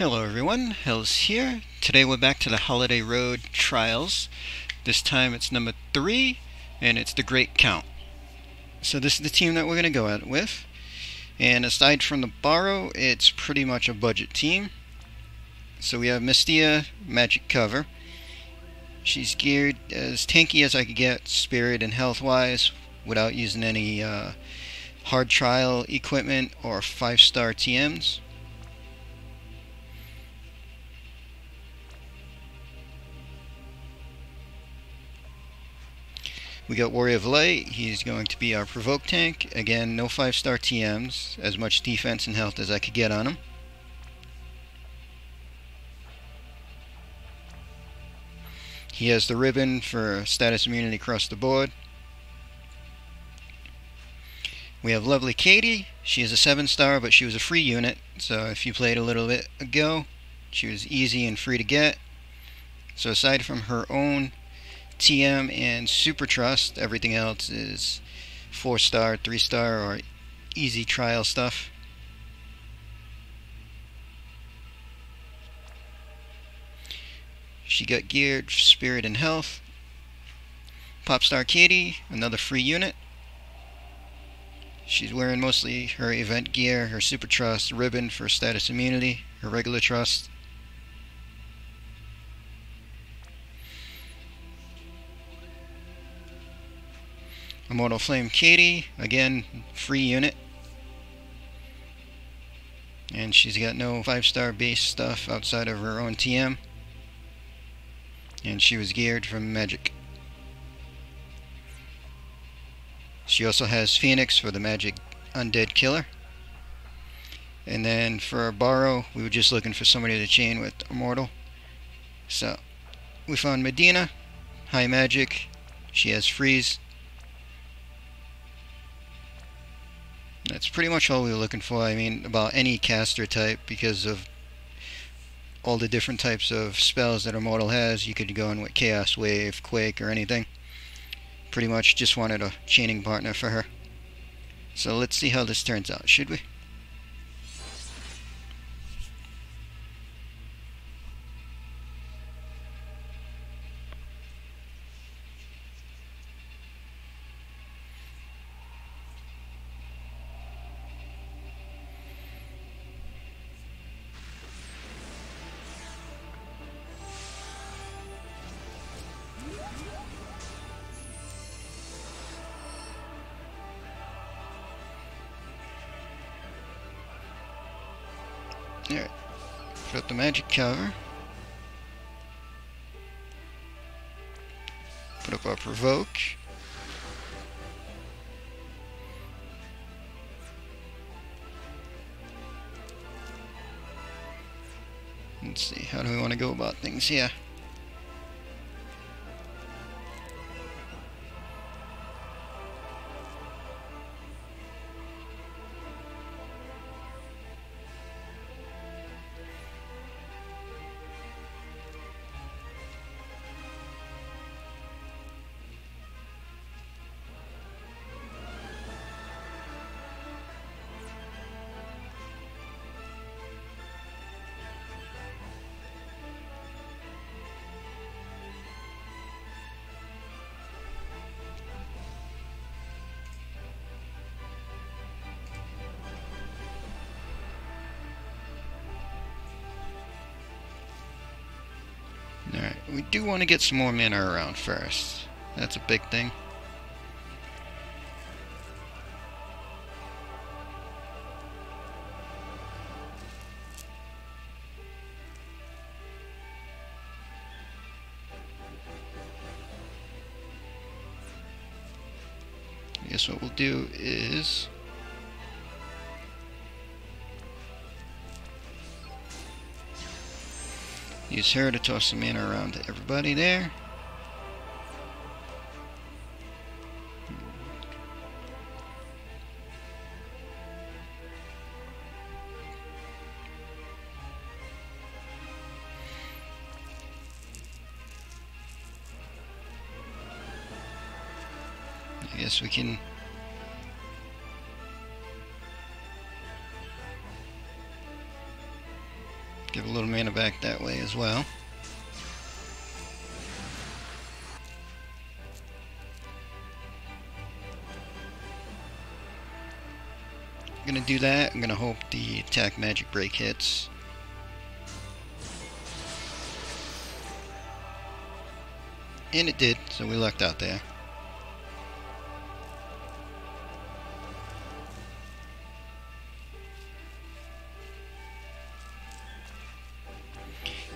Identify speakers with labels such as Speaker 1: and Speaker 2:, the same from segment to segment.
Speaker 1: Hello everyone, Hells here. Today we're back to the Holiday Road Trials. This time it's number three, and it's the Great Count. So this is the team that we're going to go out with. And aside from the Borrow, it's pretty much a budget team. So we have Mystea, Magic Cover. She's geared as tanky as I could get, spirit and health-wise, without using any uh, hard trial equipment or five-star TMs. We got Warrior of Light. He's going to be our provoke tank. Again, no 5-star TMs. As much defense and health as I could get on him. He has the ribbon for status immunity across the board. We have Lovely Kitty. She is a 7-star, but she was a free unit. So if you played a little bit ago, she was easy and free to get. So aside from her own TM and Super Trust. Everything else is 4 star, 3 star, or easy trial stuff. She got geared Spirit and Health. Popstar Kitty, another free unit. She's wearing mostly her event gear, her Super Trust ribbon for status immunity, her regular trust, Immortal Flame Kitty, again, free unit. And she's got no 5-star base stuff outside of her own TM. And she was geared from Magic. She also has Phoenix for the Magic Undead Killer. And then for Borrow, we were just looking for somebody to chain with Immortal. So, we found Mediena, High Magic. She has Freeze. That's pretty much all we were looking for. I mean, about any caster type because of all the different types of spells that Immortal has. You could go in with Chaos Wave, Quake, or anything. Pretty much just wanted a chaining partner for her. So let's see how this turns out, should we? Magic cover. Put up our provoke. Let's see, how do we want to go about things here? Do want to get some more mana around first. That's a big thing. Guess what we'll do is Use her to toss the mana around to everybody there. I guess we can I'm gonna do that. I'm gonna hope the attack magic break hits. And it did, so we lucked out there.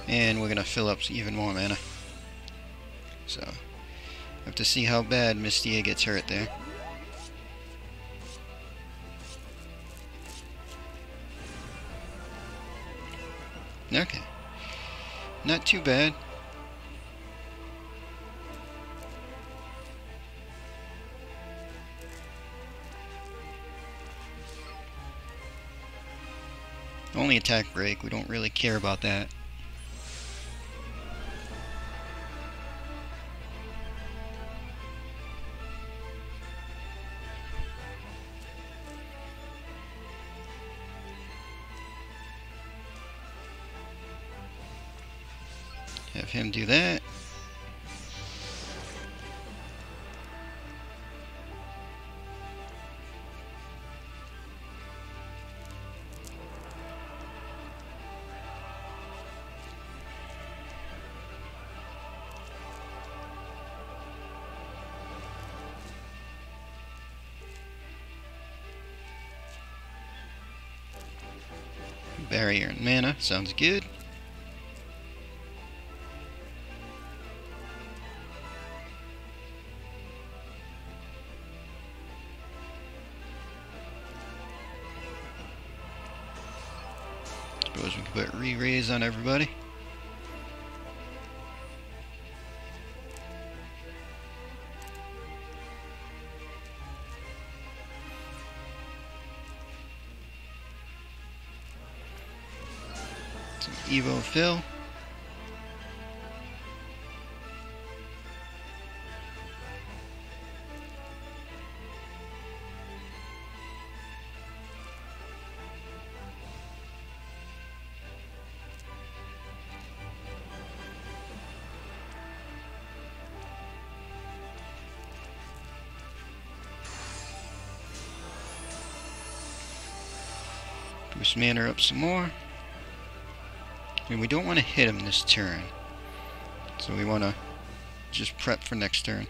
Speaker 1: And we're going to fill up even more mana. So, have to see how bad Mystea gets hurt there. Okay. Not too bad. Only attack break, we don't really care about that. Have him do that. Barrier and mana, sounds good. On everybody. Some Evo mana up some more. And we don't want to hit him this turn. So we want to just prep for next turn.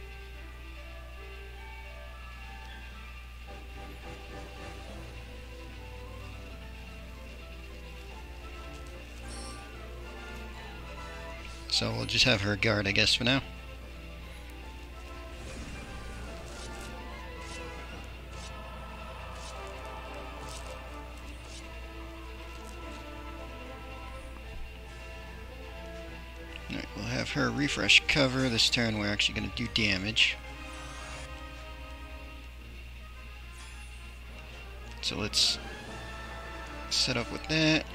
Speaker 1: So we'll just have her guard, I guess, for now. Refresh cover. This turn we're actually going to do damage. So let's set up with that.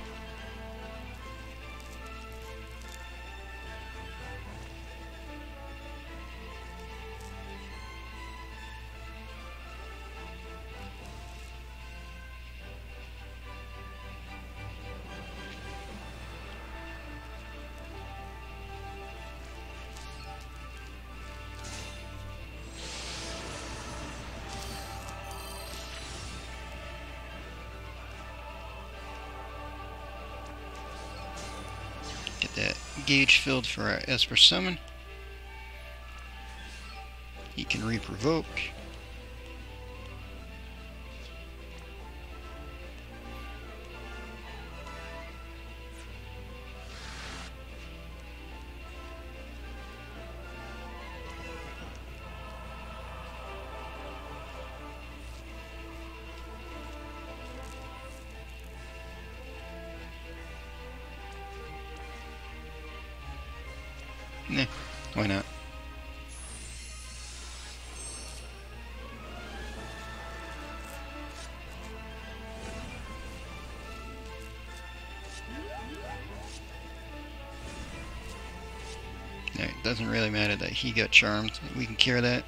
Speaker 1: Gauge filled for our Esper Summon. He can reprovoke. Nah, why not? Alright, doesn't really matter that he got charmed. We can cure that.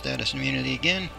Speaker 1: Status immunity again.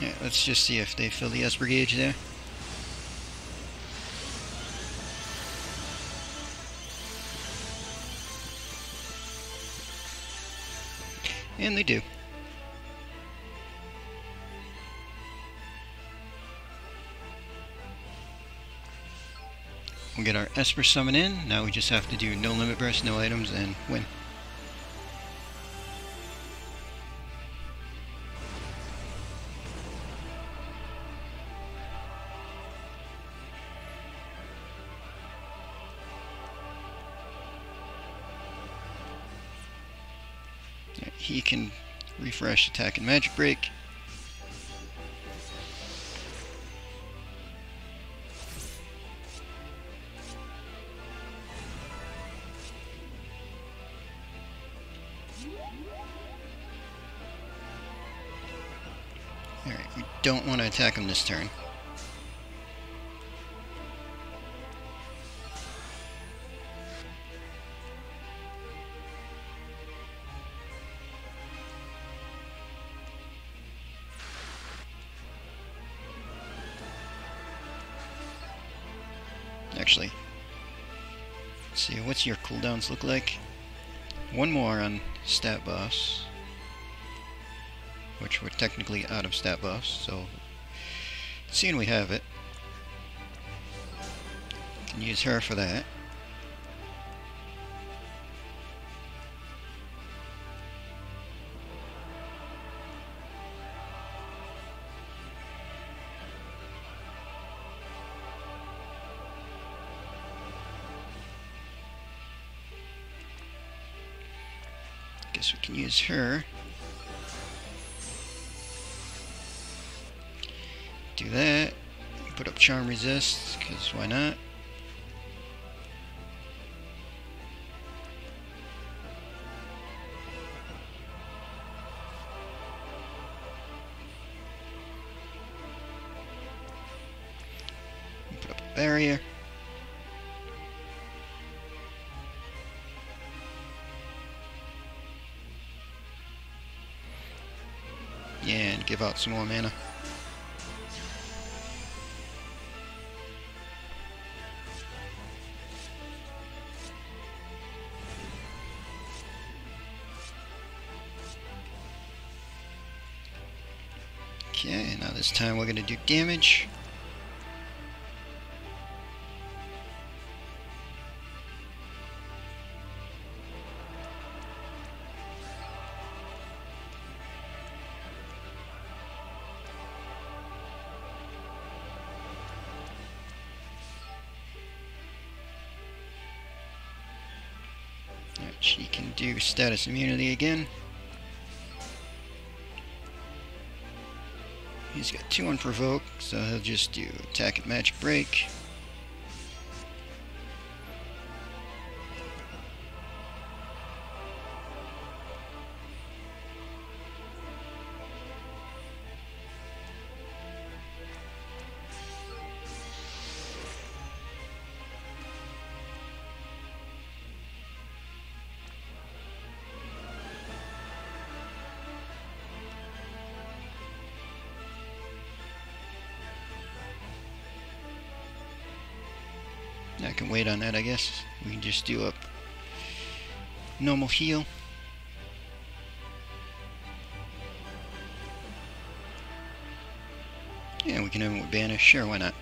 Speaker 1: Yeah, let's just see if they fill the Esper gauge there. And they do. We'll get our Esper summon in. Now we just have to do no limit burst, no items, and win. He can refresh attack and magic break. Alright, we don't want to attack him this turn. Your cooldowns look like? One more on stat buffs. Which we're technically out of stat buffs, so seeing we have it. Can use her for that. Guess we can use her. Do that. Put up Charm Resist, because why not? Put up barrier. Give out some more mana. Okay, now this time we're going to do damage. Status immunity again. He's got two unprovoked, so he'll just do attack and magic break. I can wait on that, I guess. We can just do up normal heal. Yeah, we can have it with Banish. Sure, why not?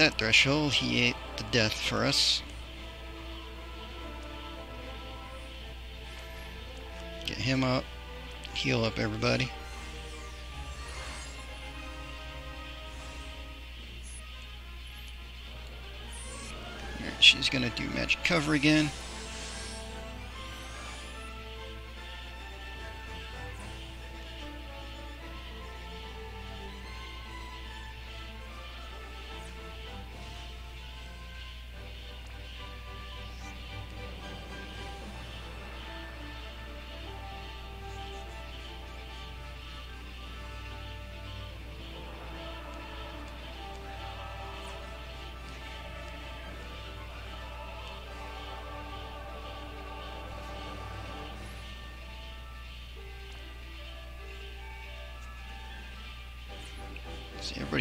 Speaker 1: That threshold. He ate the death for us. Get him up. Heal up everybody. she's gonna do magic cover again.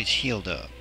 Speaker 1: Healed up.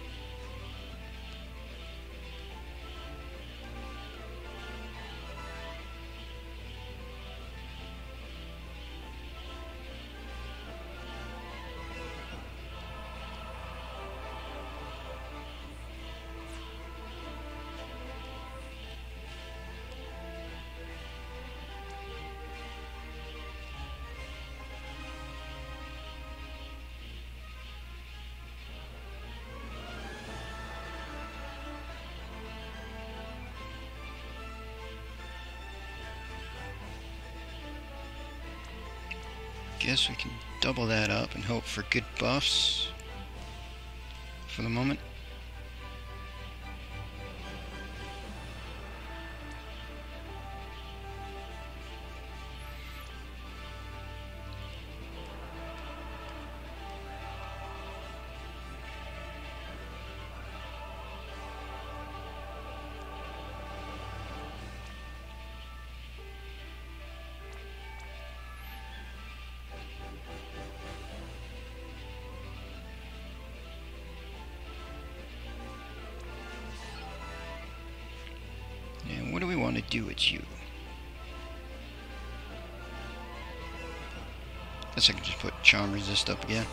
Speaker 1: Guess we can double that up and hope for good buffs for the moment. Guess I can just put charm resist up again.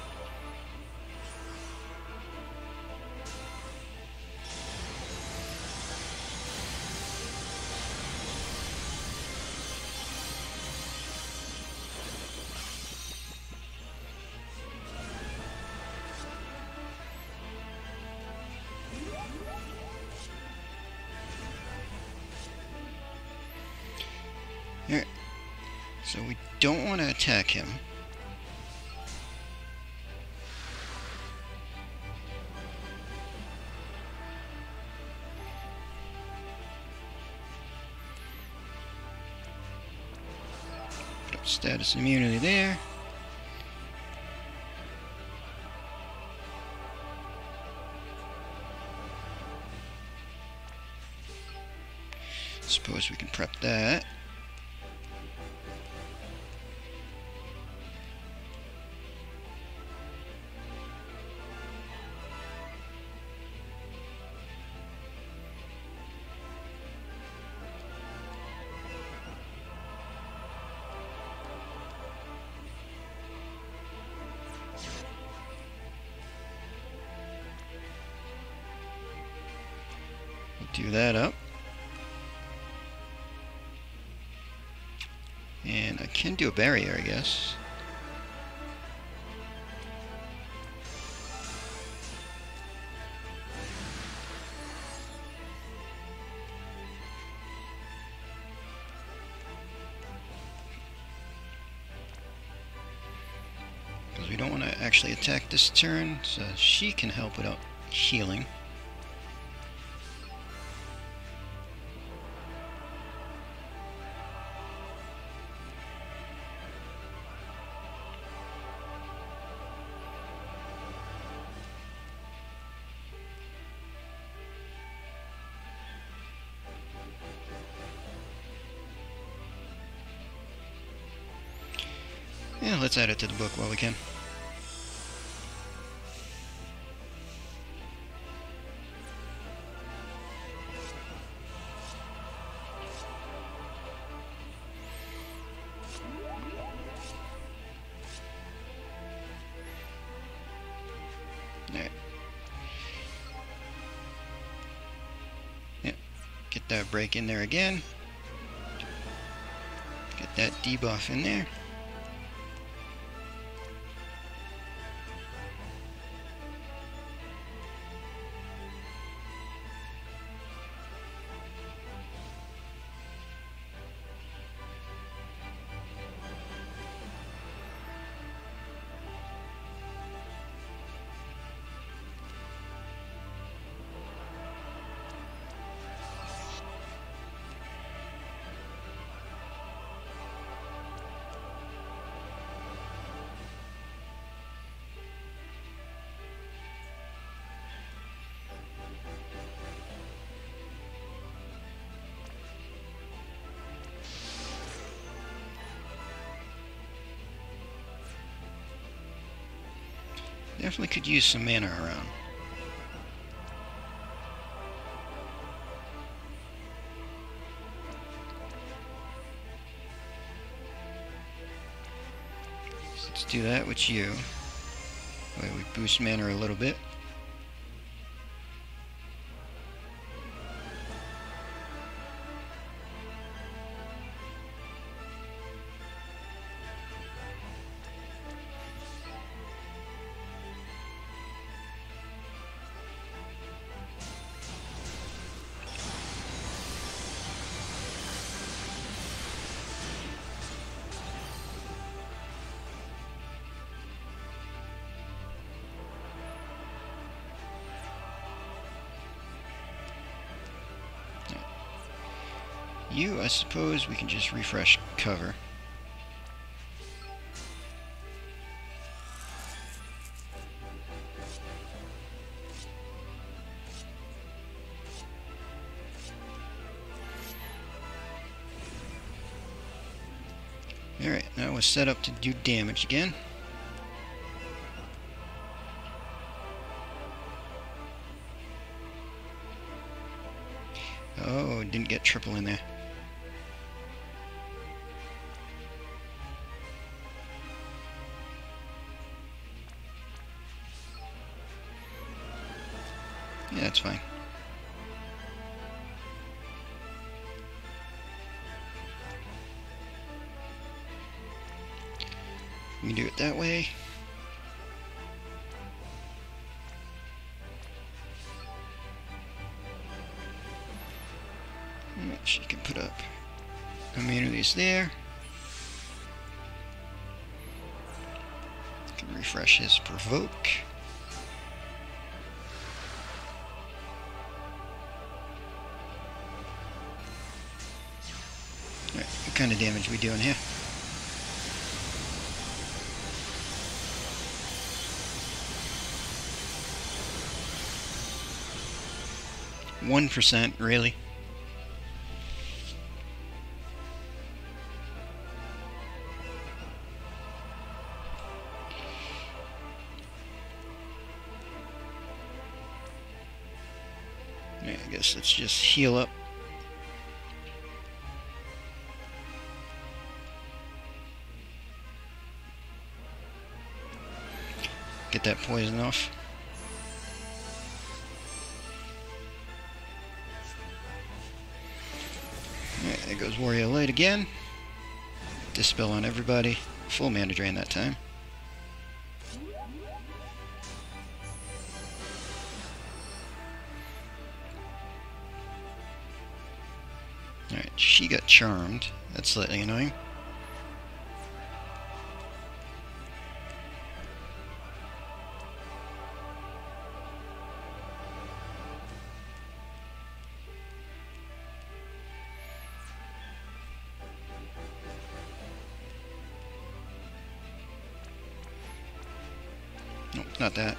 Speaker 1: Status immunity there. Suppose we can prep that. Do that up. And I can do a barrier, I guess. Because we don't want to actually attack this turn, so she can help without healing. Yeah, let's add it to the book while we can. Get that break in there again. Get that debuff in there. Definitely could use some mana around. Let's do that with you. Way we boost mana a little bit. You, I suppose we can just refresh cover. Alright, now we're set up to do damage again. Oh, didn't get triple in there. We can do it that way. She can put up immunities there. Can refresh his provoke. What kind of damage we doing here? One percent, really? Yeah, I guess let's just heal up. Get that poison off. Alright, there goes Warrior Light again. Dispel on everybody. Full mana drain that time. Alright, she got charmed. That's slightly annoying. Not that.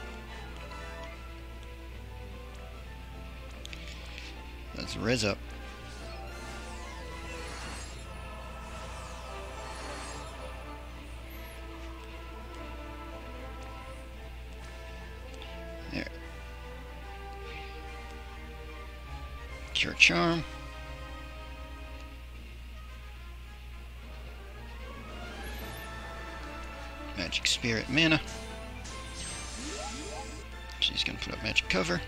Speaker 1: That's res up. There. Cure charm. Magic spirit mana. Up magic cover.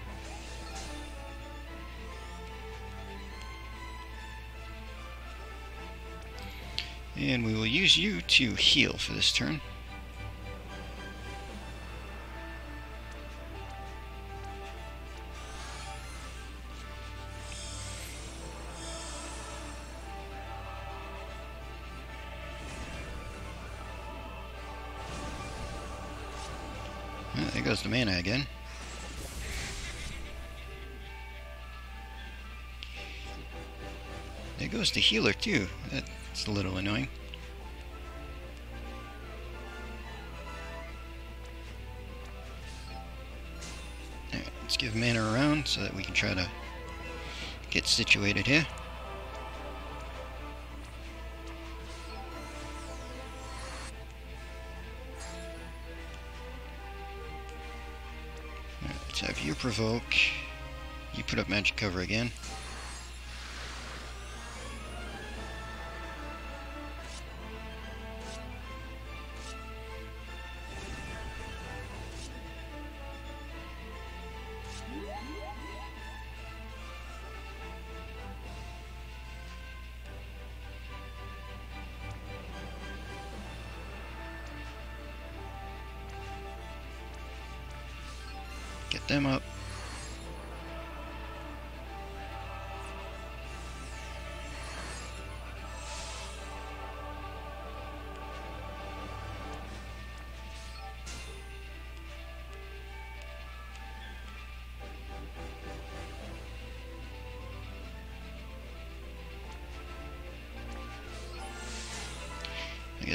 Speaker 1: And we will use you to heal for this turn. There the healer too. That's a little annoying. Let's give mana around so that we can try to get situated here. Let's have you provoke. You put up magic cover again.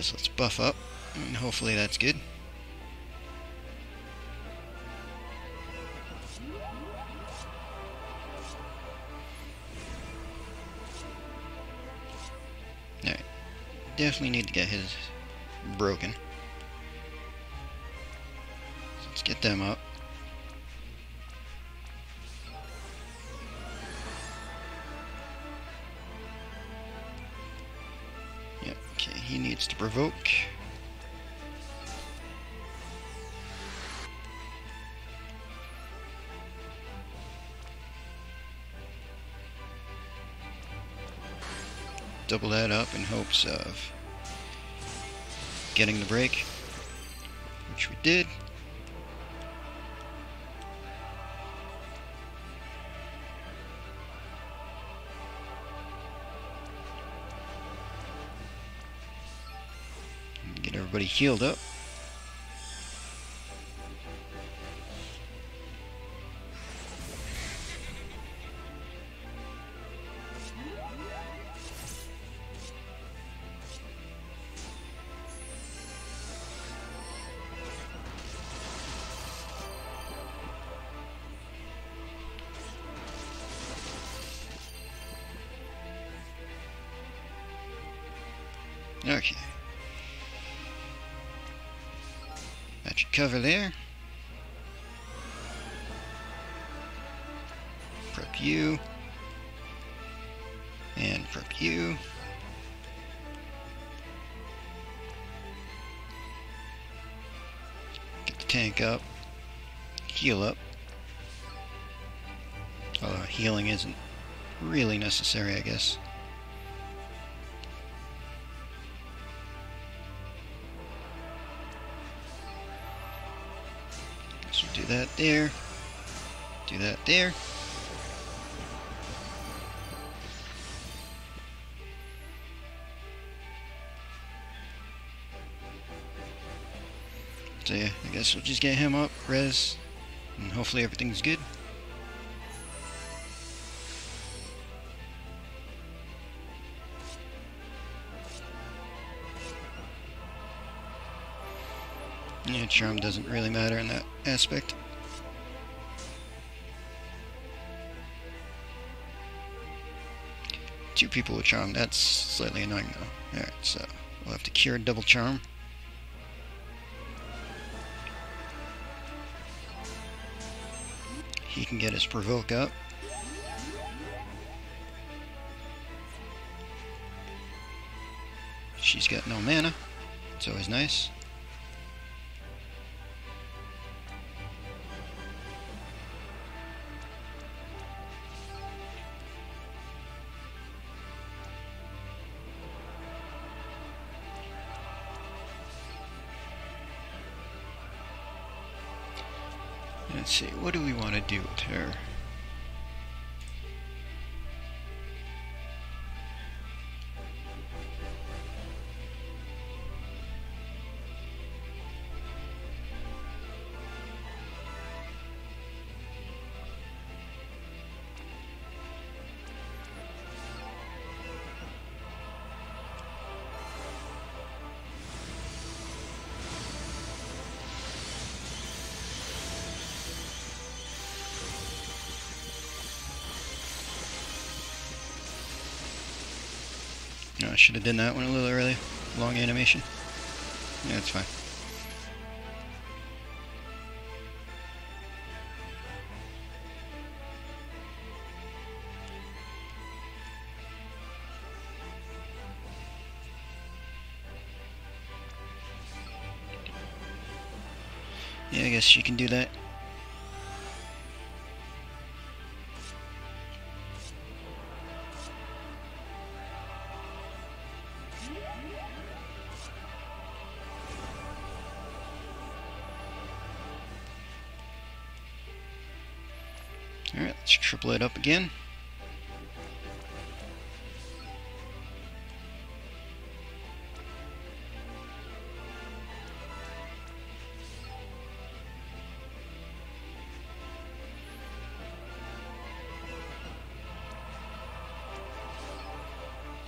Speaker 1: I guess let's buff up, and hopefully that's good. Alright. Definitely need to get his broken. Let's get them up. Needs to provoke. double that up in hopes of getting the break, which we did. Everybody healed up. There. Prep you. And prep you. Get the tank up. Heal up. Although healing isn't really necessary, I guess. That there. Do that there. So yeah, I guess we'll just get him up, res, and hopefully everything's good. Yeah, charm doesn't really matter in that aspect. People with charm, that's slightly annoying though. Alright, so we'll have to cure double charm. He can get his provoke up. She's got no mana. It's always nice. See, what do we want to do with her? Should have done that one a little early. Long animation. Yeah, that's fine. Yeah, I guess you can do that. It up again.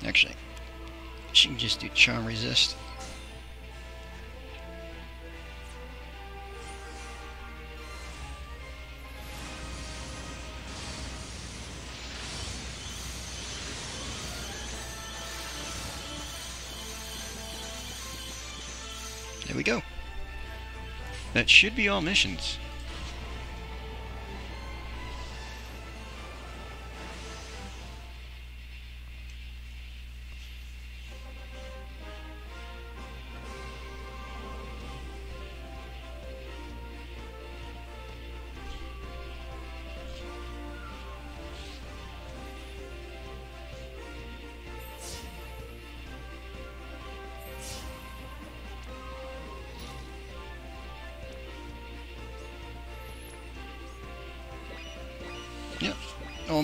Speaker 1: Actually, she can just do charm resist. There we go. That should be all missions.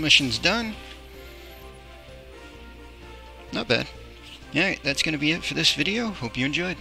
Speaker 1: Missions done. Not bad. Alright, that's going to be it for this video. Hope you enjoyed.